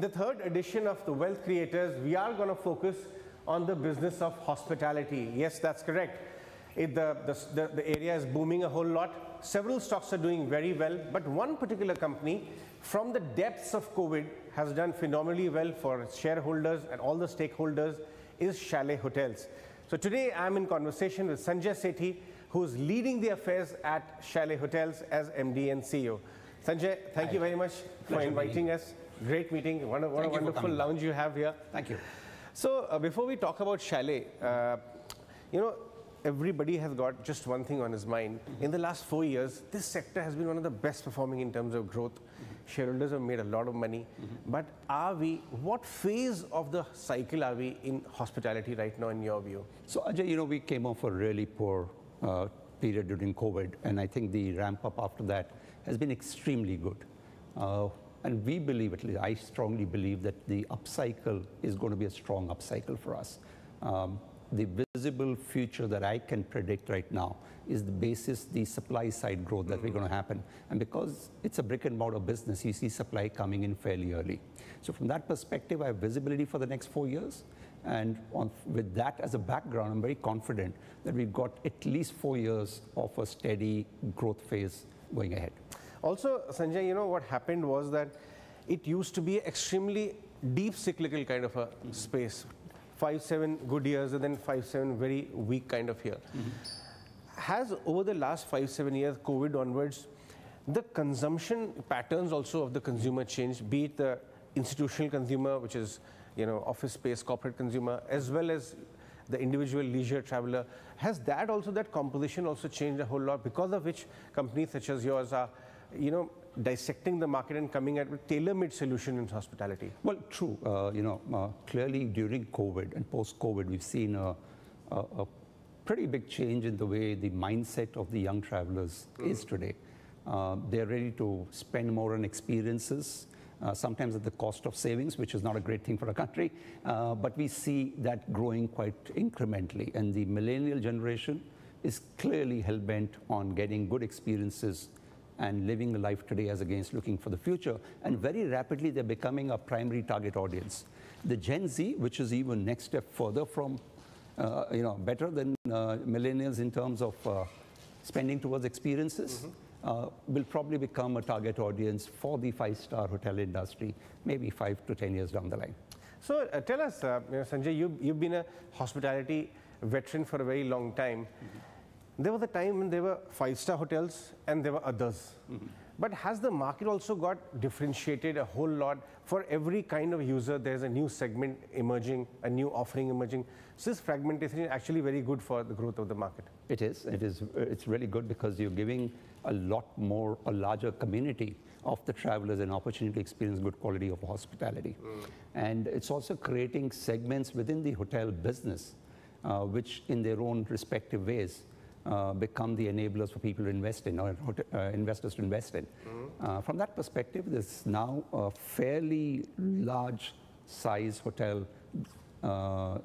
In the third edition of the Wealth Creators, we are going to focus on the business of hospitality. Yes, that's correct. It, the, the, the, area is booming a whole lot. Several stocks are doing very well, but one particular company from the depths of COVID has done phenomenally well for its shareholders and all the stakeholders is Chalet Hotels. So today I'm in conversation with Sanjay Sethi, who's leading the affairs at Chalet Hotels as MD and CEO. Sanjay, thank Hi. you very much Pleasure for inviting us. Great meeting. What a, what a wonderful lounge you have here. Thank you. So uh, before we talk about Chalet, uh, you know, everybody has got just one thing on his mind. Mm -hmm. In the last four years, this sector has been one of the best performing in terms of growth. Mm -hmm. Shareholders have made a lot of money. Mm -hmm. But are we, what phase of the cycle are we in hospitality right now, in your view? So, Ajay, you know, we came off a really poor uh, period during COVID, and I think the ramp up after that has been extremely good. Uh, and we believe, at least I strongly believe, that the upcycle is going to be a strong upcycle for us. Um, the visible future that I can predict right now is the basis, the supply side growth that mm -hmm. we're going to happen. And because it's a brick and mortar business, you see supply coming in fairly early. So from that perspective, I have visibility for the next four years. And on, with that as a background, I'm very confident that we've got at least four years of a steady growth phase going ahead. Also, Sanjay, you know, what happened was that it used to be extremely deep cyclical kind of a mm -hmm. space. Five, seven good years and then five, seven very weak kind of year. Mm -hmm. Has over the last five, seven years, COVID onwards, the consumption patterns also of the consumer changed, be it the institutional consumer, which is you know office space, corporate consumer, as well as the individual leisure traveler. Has that also, that composition also changed a whole lot because of which companies such as yours are you know, dissecting the market and coming at with tailor-made solution in hospitality? Well, true. Uh, you know, uh, clearly during COVID and post-COVID, we've seen a, a, a, pretty big change in the way the mindset of the young travelers mm. is today. Uh, they're ready to spend more on experiences, uh, sometimes at the cost of savings, which is not a great thing for a country. Uh, but we see that growing quite incrementally. And the millennial generation is clearly hell-bent on getting good experiences and living the life today as against looking for the future. And very rapidly, they're becoming a primary target audience. The Gen Z, which is even next step further from, uh, you know, better than uh, millennials in terms of uh, spending towards experiences, mm -hmm. will probably become a target audience for the five-star hotel industry, maybe five to 10 years down the line. So uh, tell us, uh, you know, Sanjay, you, you've been a hospitality veteran for a very long time. Mm -hmm. There was a time when there were five-star hotels and there were others. Mm -hmm. But has the market also got differentiated a whole lot? For every kind of user, there's a new segment emerging, a new offering emerging. So this fragmentation is actually very good for the growth of the market. It is. It is. It's really good because you're giving a lot more, a larger community of the travelers an opportunity to experience good quality of hospitality. Mm. And it's also creating segments within the hotel business, uh, which in their own respective ways uh, become the enablers for people to invest in or uh, investors to invest in. Mm -hmm. uh, from that perspective, there's now a fairly large size hotel uh,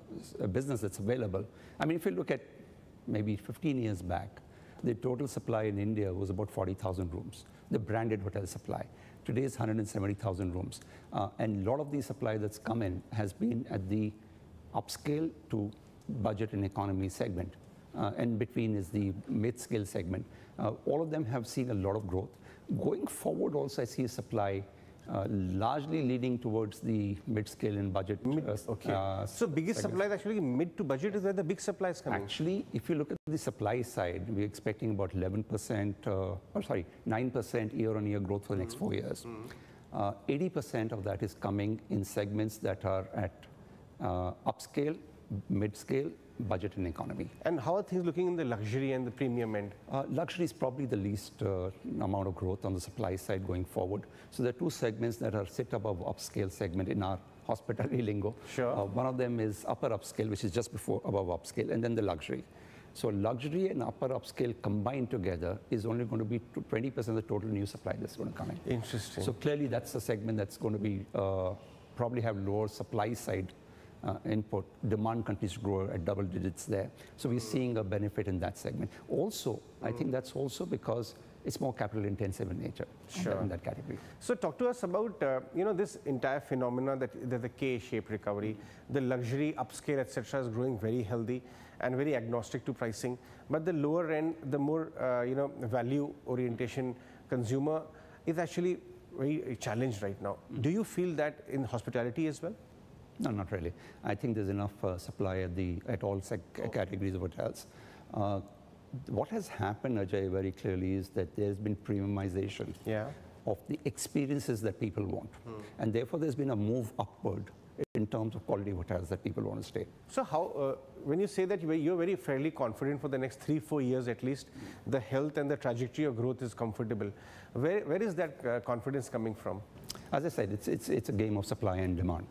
business that's available. I mean, if you look at maybe 15 years back, the total supply in India was about 40,000 rooms, the branded hotel supply. Today is 170,000 rooms. Uh, and a lot of the supply that's come in has been at the upscale to budget and economy segment and between is the mid-scale segment. Uh, all of them have seen a lot of growth. Going forward also I see a supply uh, largely leading towards the mid-scale and budget. Mid, uh, okay. Uh, so biggest supply is actually mid to budget is where the big supply is coming. Actually, if you look at the supply side, we're expecting about 11%, uh, or sorry, 9% year-on-year growth for the next mm -hmm. four years. 80% mm -hmm. of that is coming in segments that are at upscale, mid-scale, budget and economy. And how are things looking in the luxury and the premium end? Uh, luxury is probably the least uh, amount of growth on the supply side going forward. So there are two segments that are sit above upscale segment in our hospitality lingo. Sure. Uh, one of them is upper upscale, which is just before above upscale, and then the luxury. So luxury and upper upscale combined together is only going to be 20% of the total new supply that's going to come in. Interesting. So clearly that's a segment that's going to be uh, probably have lower supply side uh, input, demand continues to grow at double digits there. So we're seeing a benefit in that segment. Also, I think that's also because it's more capital intensive in nature Sure. in that category. So talk to us about uh, you know this entire phenomena that, that the K-shaped recovery, the luxury, upscale, etc. is growing very healthy and very agnostic to pricing. But the lower end, the more uh, you know value orientation consumer is actually very challenged right now. Do you feel that in hospitality as well? No, not really. I think there's enough uh, supply at the at all sec- categories of hotels. Uh, what has happened, Ajay, very clearly is that there's been premiumization Yeah. of the experiences that people want, and therefore there's been a move upward in terms of quality of hotels that people want to stay. So how, uh, when you say that you- you're very fairly confident for the next three, four years at least, the health and the trajectory of growth is comfortable. Where, where is that uh, confidence coming from? As I said, it's, it's, it's a game of supply and demand.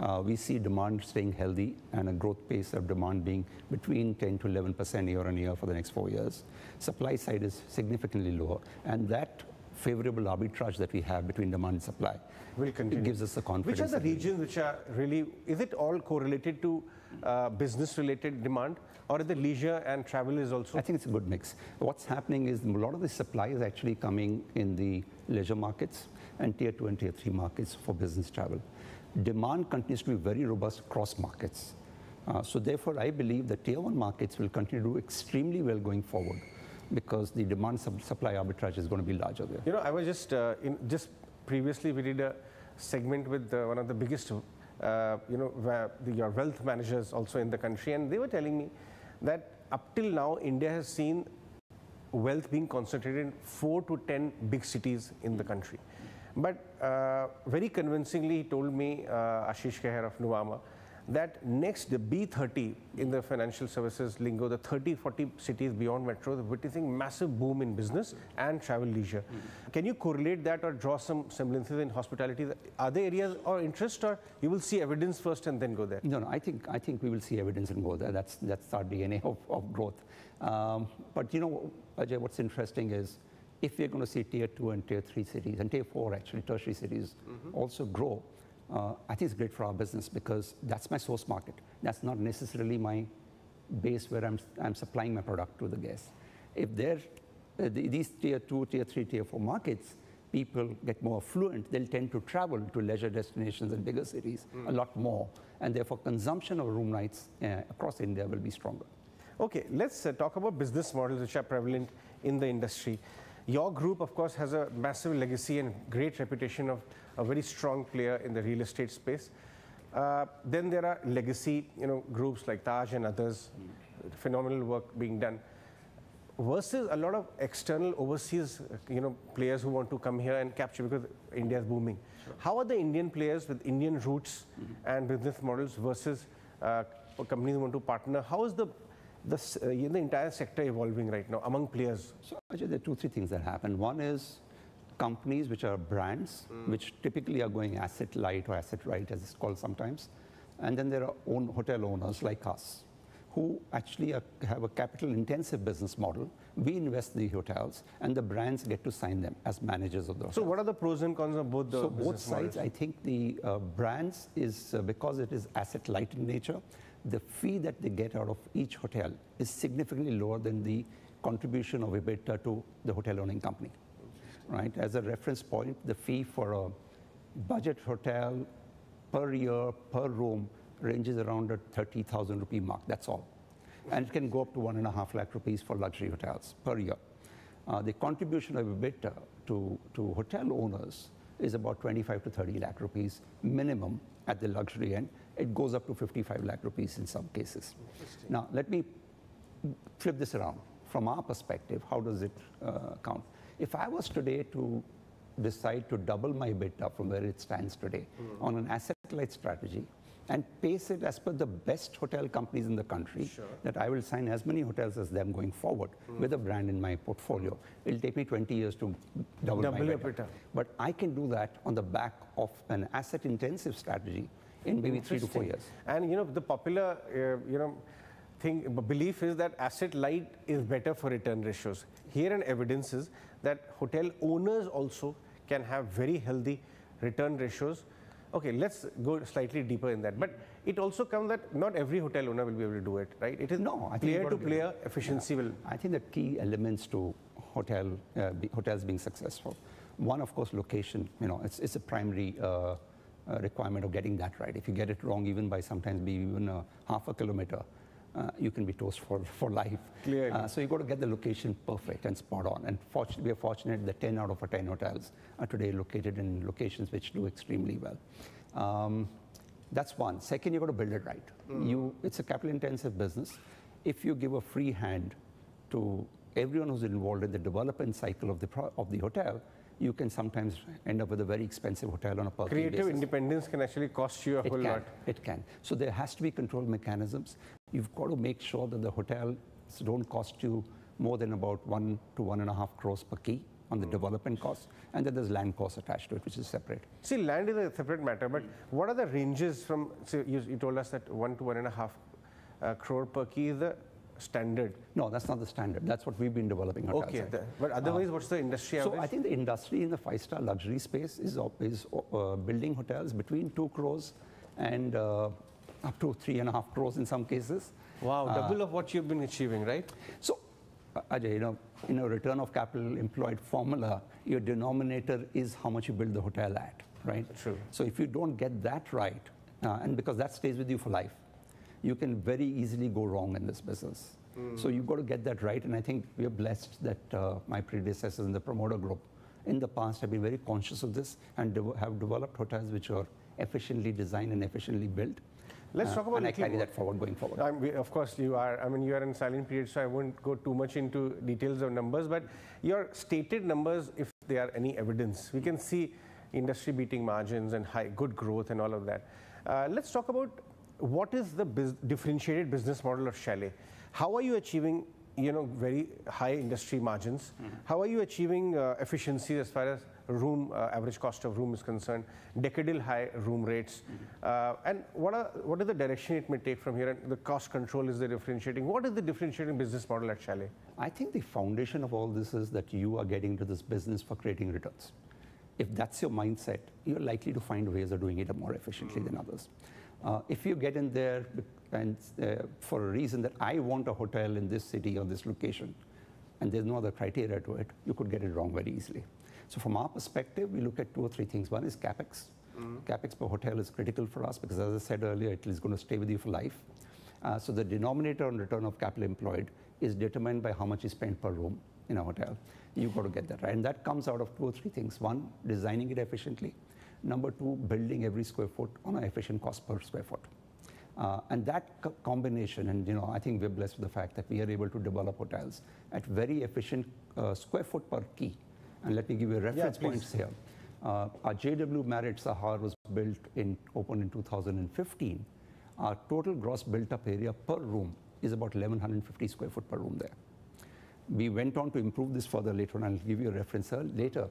Uh, we see demand staying healthy and a growth pace of demand being between 10 to 11% year on year for the next four years. Supply side is significantly lower, and that favorable arbitrage that we have between demand and supply Will continue. gives us the confidence. Which are the regions which are really, is it all correlated to uh, business related demand or is the leisure and travel is also? I think it's a good mix. What's happening is a lot of the supply is actually coming in the leisure markets and tier two and tier three markets for business travel. Demand continues to be very robust across markets. Uh, so therefore, I believe the tier one markets will continue to do extremely well going forward because the demand supply arbitrage is going to be larger there. You know, I was just, uh, in, just previously we did a segment with uh, one of the biggest, uh, you know, the, your wealth managers also in the country and they were telling me that up till now India has seen wealth being concentrated in four to ten big cities in the country. But uh, very convincingly, he told me, uh, Ashish Kehair of Nuvama, that next the B30 in the financial services lingo, the 30, 40 cities beyond metro, they're witnessing massive boom in business and travel leisure. Can you correlate that or draw some semblances in hospitality? Are there areas of interest or you will see evidence first and then go there? No, no, I think, I think we will see evidence and go there. That's, that's our DNA of, of growth. Um, but you know, Ajay, what's interesting is if we're going to see tier two and tier three cities, and tier four actually, tertiary cities also grow, uh, I think it's great for our business because that's my source market. That's not necessarily my base where I'm, I'm supplying my product to the guests. If they're, uh, the, these tier two, tier three, tier four markets, people get more affluent, they'll tend to travel to leisure destinations and bigger cities a lot more, and therefore consumption of room nights uh, across India will be stronger. Okay, let's uh, talk about business models which are prevalent in the industry. Your group, of course, has a massive legacy and great reputation of a very strong player in the real estate space. Uh, then there are legacy, you know, groups like Taj and others, phenomenal work being done. Versus a lot of external overseas, you know, players who want to come here and capture because India is booming. How are the Indian players with Indian roots and business models versus uh, companies who want to partner? How is the the, uh, know, the entire sector evolving right now among players? So Ajay, there are two, three things that happen. One is companies which are brands, which typically are going asset light or asset right, as it's called sometimes. And then there are own hotel owners like us, who actually are, have a capital intensive business model. We invest in the hotels, and the brands get to sign them as managers of the So, what are the pros and cons of both the So both sides, models? I think the uh, brands is uh, because it is asset light in nature, the fee that they get out of each hotel is significantly lower than the contribution of EBITDA to the hotel owning company. Right? As a reference point, the fee for a budget hotel per year per room ranges around a 30,000 rupee mark. That's all, and it can go up to one and a half lakh rupees for luxury hotels per year. Uh, the contribution of EBITDA to, to hotel owners is about 25 to 30 lakh rupees minimum at the luxury end. It goes up to 55 lakh rupees in some cases. Now, let me flip this around. From our perspective, how does it uh, count? If I was today to decide to double my EBITDA from where it stands today on an asset-light strategy and pace it as per the best hotel companies in the country, that I will sign as many hotels as them going forward with a brand in my portfolio. It'll take me 20 years to double, Double my. EBITDA. But I can do that on the back of an asset-intensive strategy in maybe three to four years. And you know, the popular, uh, you know, thing, belief is that asset light is better for return ratios. Here an evidence is that hotel owners also can have very healthy return ratios. Okay, let's go slightly deeper in that. But it also comes that not every hotel owner will be able to do it, right? It is No, I think you player to gotta player efficiency will. I think the key elements to hotel uh, be, hotels being successful. One, of course, location. You know, it's, it's a primary uh, requirement of getting that right. If you get it wrong, even by sometimes be even a half a kilometer, uh, you can be toast for, for life. Clearly. Uh, so you've got to get the location perfect and spot on. And fortunately, we are fortunate that 10 out of our 10 hotels are today located in locations which do extremely well. Um, that's one. Second, you've got to build it right. You, it's a capital-intensive business. If you give a free hand to everyone who's involved in the development cycle of the pro- of the hotel, you can sometimes end up with a very expensive hotel on a per Creative basis. independence can actually cost you a It whole can. lot. It can. So there has to be control mechanisms. You've got to make sure that the hotels don't cost you more than about one to one and a half crores per key on the development costs, and then there's land costs attached to it, which is separate. See, land is a separate matter, but what are the ranges from, say, you, you told us that one to one and a half uh, crore per key is the standard. No, that's not the standard. That's what we've been developing Okay, the, but otherwise, what's the industry So average? I think the industry in the five-star luxury space is, is uh, building hotels between two crores and uh, up to three and a half crores in some cases. wow, double of what you've been achieving, right? So, uh, Ajay, you know, in a return of capital employed formula, your denominator is how much you build the hotel at, right? True. So if you don't get that right, uh, and because that stays with you for life, you can very easily go wrong in this business. So you've got to get that right, and I think we are blessed that uh, my predecessors in the promoter group in the past have been very conscious of this and de- have developed hotels which are efficiently designed and efficiently built. Let's Uh, talk about and I carry more. that forward going forward. I'm, of course, you are. I mean, you are in silent period, so I won't go too much into details of numbers. But your stated numbers, if there are any evidence, we can see industry-beating margins and high, good growth and all of that. Uh, let's talk about what is the bus- differentiated business model of Chalet. How are you achieving, you know, very high industry margins? How are you achieving uh, efficiency as far as room uh, average cost of room is concerned, decadal high room rates, uh, and what are what is the direction it may take from here? And the cost control is the differentiating. What is the differentiating business model at Chalet? I think the foundation of all this is that you are getting into this business for creating returns. If that's your mindset, you're likely to find ways of doing it more efficiently than others. Uh, if you get in there and uh, for a reason that I want a hotel in this city or this location, and there's no other criteria to it, you could get it wrong very easily. So from our perspective, we look at two or three things. One is capex. Capex per hotel is critical for us because, as I said earlier, it is going to stay with you for life. Uh, so the denominator on return of capital employed is determined by how much you spend per room in a hotel. You've got to get that right. And that comes out of two or three things. One, designing it efficiently. Number two, building every square foot on an efficient cost per square foot. Uh, and that co- combination, and you know, I think we're blessed with the fact that we are able to develop hotels at very efficient uh, square foot per key. And let me give you a reference please. points here. Uh, our JW Marriott Sahar was built in, opened in 2015. Our total gross built-up area per room is about 1,150 square foot per room there. We went on to improve this further later on. I'll give you a reference later.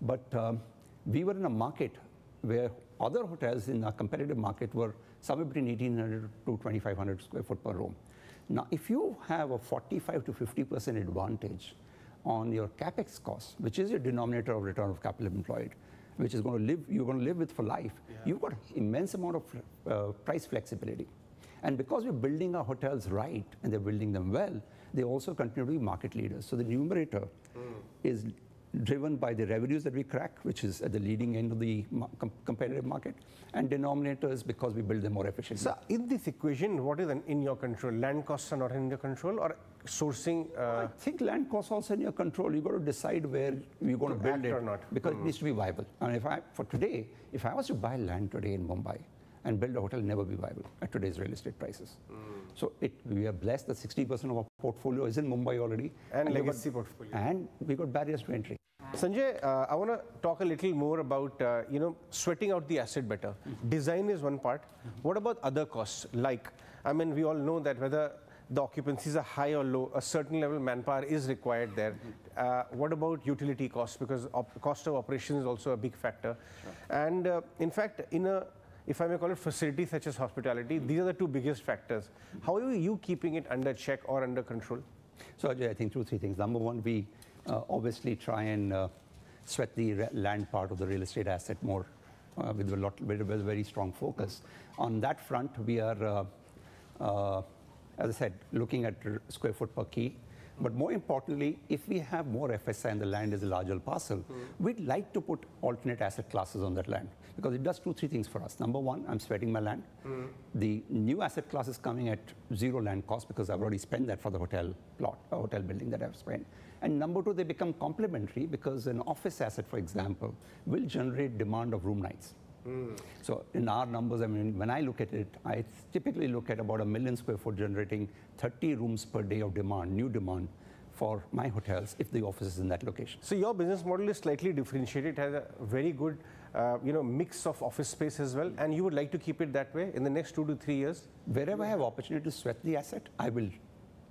But um, we were in a market where other hotels in our competitive market were somewhere between 1,800 to 2,500 square foot per room. Now, if you have a 45 to 50% advantage on your capex cost, which is your denominator of return of capital employed, which is going to live, you're going to live with for life, you've got immense amount of uh, price flexibility. And because we're building our hotels right and they're building them well, they also continue to be market leaders. So the numerator is driven by the revenues that we crack, which is at the leading end of the com- competitive market, and denominator is because we build them more efficiently. So, in this equation, what is in- your control? Land costs are not in your control, or sourcing? Uh, I think land costs also in your control. You've got to decide where you're going to, To build it or not. because it needs to be viable. And if I for today, if I was to buy land today in Mumbai and build a hotel, never be viable at today's real estate prices. So it, we are blessed that 60% of our portfolio is in Mumbai already, And got- legacy portfolio. and we got barriers to entry. Sanjay, uh, I want to talk a little more about uh, you know sweating out the asset better. Design is one part. What about other costs? Like, I mean, we all know that whether the occupancies are high or low, a certain level manpower is required there. Uh, what about utility costs? Because cost of operation is also a big factor. And uh, in fact, in a if I may call it facility such as hospitality, these are the two biggest factors. How are you keeping it under check or under control? So Ajay, I think two, three things. Number one, we uh, obviously try and uh, sweat the land part of the real estate asset more uh, with a lot, with a very strong focus. On that front, we are, uh, uh, as I said, looking at square foot per key. But more importantly, if we have more FSI and the land is a larger parcel, mm. we'd like to put alternate asset classes on that land because it does two, three things for us. Number one, I'm sweating my land. Mm. The new asset class is coming at zero land cost because I've already spent that for the hotel plot, a hotel building that I've spent. And number two, they become complementary because an office asset, for example, will generate demand of room nights. Mm. So in our numbers, I mean, when I look at it, I typically look at about a million square foot generating 30 rooms per day of demand, new demand for my hotels if the office is in that location. So your business model is slightly differentiated. It has a very good, uh, you know, mix of office space as well, and you would like to keep it that way in the next two to three years. Wherever I have opportunity to sweat the asset, I will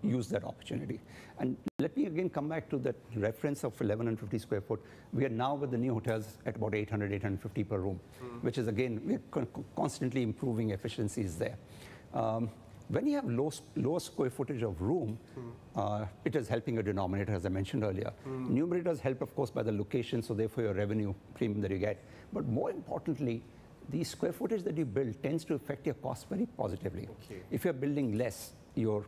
use that opportunity. And let me again come back to that reference of 1150 square foot. We are now with the new hotels at about 800, 850 per room, mm. which is again, we're constantly improving efficiencies there. Um, when you have low, low square footage of room, mm. uh, it is helping your denominator, as I mentioned earlier. Mm. Numerators help, of course, by the location, so therefore your revenue premium that you get. But more importantly, the square footage that you build tends to affect your cost very positively. Okay. If you're building less, your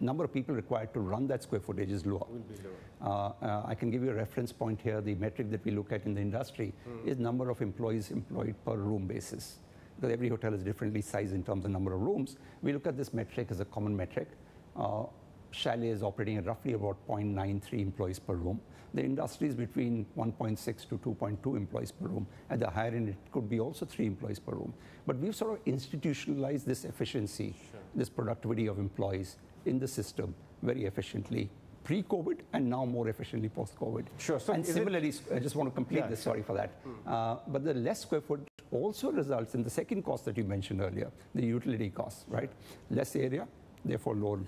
number of people required to run that square footage is lower. Will be lower. Uh, uh, I can give you a reference point here. The metric that we look at in the industry mm. is number of employees employed per room basis. Because every hotel is differently sized in terms of number of rooms. We look at this metric as a common metric. Uh, Chalet is operating at roughly about 0.93 employees per room. The industry is between 1.6 to 2.2 employees per room. At the higher end, it could be also three employees per room. But we've sort of institutionalized this efficiency, sure. this productivity of employees in the system very efficiently pre-COVID and now more efficiently post-COVID. Sure. So and similarly, I just want to complete yeah, this, sorry for that. Hmm. Uh, but the less square foot also results in the second cost that you mentioned earlier, the utility costs, right? Less area, therefore lower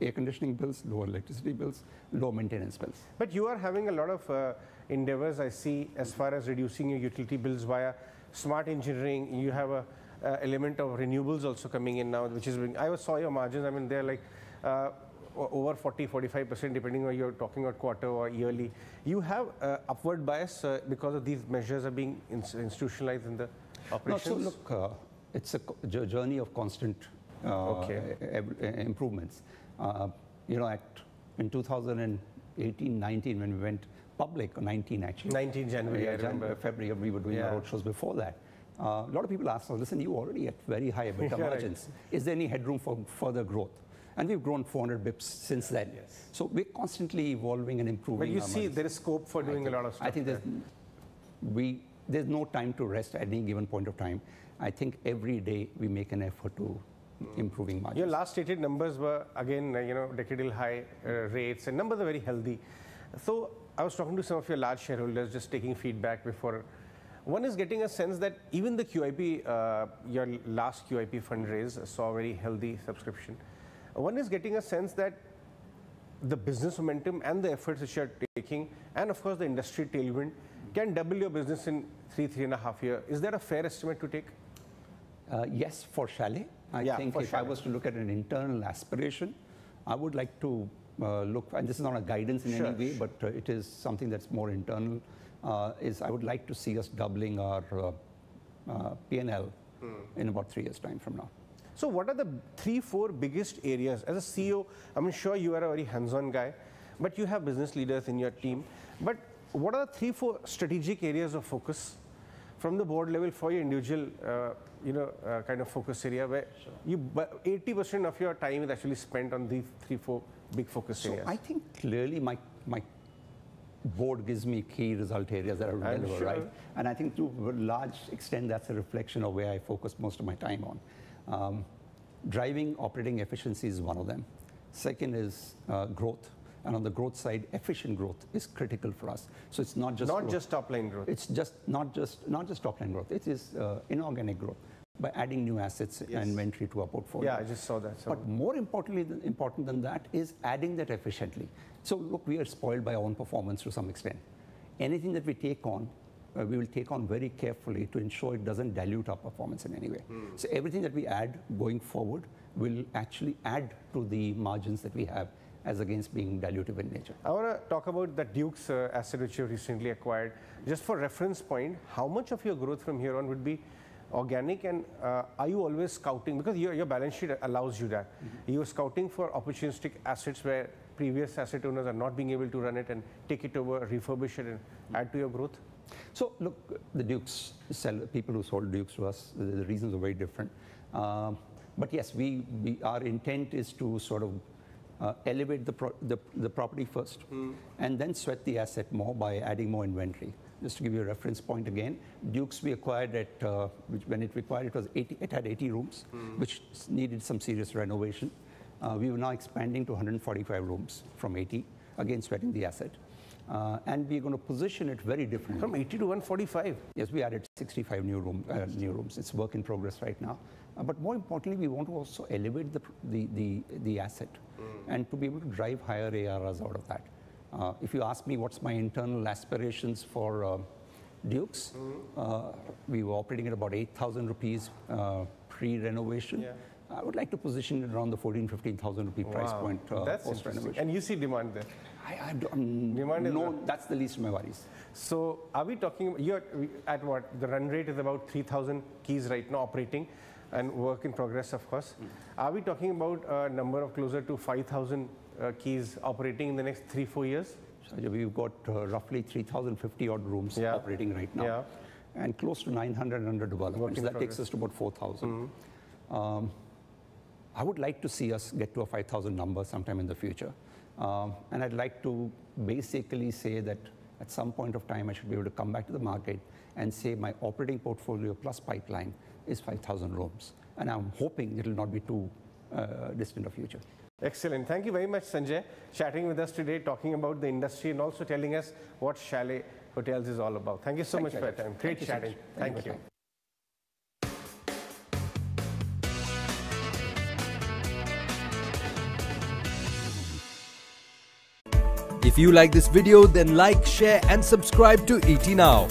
air conditioning bills, lower electricity bills, low maintenance bills. But you are having a lot of uh, endeavors, I see, as far as reducing your utility bills via smart engineering. You have a uh, element of renewables also coming in now, which is, I saw your margins, I mean, they're like uh, over 40, 45%, depending on you're talking about quarter or yearly. You have uh, upward bias uh, because of these measures are being institutionalized in the operations? No, so look, uh, it's a journey of constant uh, okay. improvements. Uh, you know, at, in 2018, 19, when we went public, 19 actually. 19 January, I remember. February, we were doing yeah. road shows before that. Uh, a lot of people ask us, listen, you already at very high EBITDA margins. Is there any headroom for further growth? And we've grown 400 bips since then. Yes. So we're constantly evolving and improving. But you see, margins. there is scope for doing think, a lot of stuff. I think there's, we, there's no time to rest at any given point of time. I think every day we make an effort to improving margins. Your last stated numbers were, again, you know, decadal high uh, rates, and numbers are very healthy. So I was talking to some of your large shareholders, just taking feedback before. One is getting a sense that even the QIP, uh, your last QIP fundraise saw very healthy subscription. One is getting a sense that the business momentum and the efforts that you're taking, and of course the industry tailwind, can double your business in three, three and a half years. Is that a fair estimate to take? Uh, yes, for Chalet. I yeah, think if Chalet. I was to look at an internal aspiration, I would like to uh, look, and this is not a guidance in sure, any way, but uh, it is something that's more internal, uh, is I would like to see us doubling our uh, uh, P&L mm. in about three years' time from now. So what are the three, four biggest areas? As a CEO, I'm sure you are a very hands-on guy, but you have business leaders in your team. But what are the three, four strategic areas of focus from the board level for your individual, uh, you know, uh, kind of focus area where sure. you 80% of your time is actually spent on these three, four big focus areas? so areas? I think clearly my my board gives me key result areas that I deliver, sure. right? And I think to a large extent that's a reflection of where I focus most of my time on. Um, driving operating efficiency is one of them. Second is uh, growth. And on the growth side, efficient growth is critical for us. So it's not just not growth. just top line growth. It's just not just not just top line growth. It is uh, inorganic growth by adding new assets yes. and inventory to our portfolio. Yeah, I just saw that. So. But more importantly, than, important than that is adding that efficiently. So look, we are spoiled by our own performance to some extent. Anything that we take on uh, we will take on very carefully to ensure it doesn't dilute our performance in any way. Mm. So everything that we add going forward will actually add to the margins that we have as against being dilutive in nature. I want to talk about the Dukes uh, asset which you recently acquired. Just for reference point, how much of your growth from here on would be organic and uh, are you always scouting because your, your balance sheet allows you that mm -hmm. you're scouting for opportunistic assets where previous asset owners are not being able to run it and take it over refurbish it and mm -hmm. add to your growth so look the dukes sell people who sold dukes to us the, the reasons are very different um, but yes we, we, our intent is to sort of uh, elevate the, pro the, the property first mm. and then sweat the asset more by adding more inventory just to give you a reference point again, Dukes we acquired at, uh, which when it required, it was 80, it had 80 rooms, mm. which needed some serious renovation. Uh, we were now expanding to 145 rooms from 80, again sweating the asset. Uh, and we're going to position it very differently. From 80 to 145? Yes, we added 65 new, room, uh, new rooms. It's work in progress right now. Uh, but more importantly, we want to also elevate the, the, the, the asset mm. and to be able to drive higher ARRs out of that. Uh, if you ask me what's my internal aspirations for uh, Dukes, mm -hmm. we were operating at about 8,000 rupees pre-renovation. Yeah. I would like to position it around the 14, 15,000 rupee wow. price point uh, post renovation. And you see demand there. I, I um, demand no, that's the least of my worries. So, are we talking? You're at what? The run rate is about 3,000 keys right now operating, and work in progress, of course. Mm. Are we talking about a number of closer to 5,000 uh, keys operating in the next three, four years? So we've got uh, roughly 3,050 odd rooms yeah. operating right now. Yeah. And close to 900 under development. So that progress. takes us to about 4,000. Mm -hmm. um, I would like to see us get to a 5,000 number sometime in the future. Um, and I'd like to basically say that at some point of time, I should be able to come back to the market and say my operating portfolio plus pipeline is 5,000 rooms. And I'm hoping it will not be too uh, distant a future. Excellent. Thank you very much, Sanjay, chatting with us today, talking about the industry and also telling us what Chalet Hotels is all about. Thank you so Thank much you. for your time. Great Thank chatting. Thank, Thank you. you. If you like this video, then like, share and subscribe to ET Now.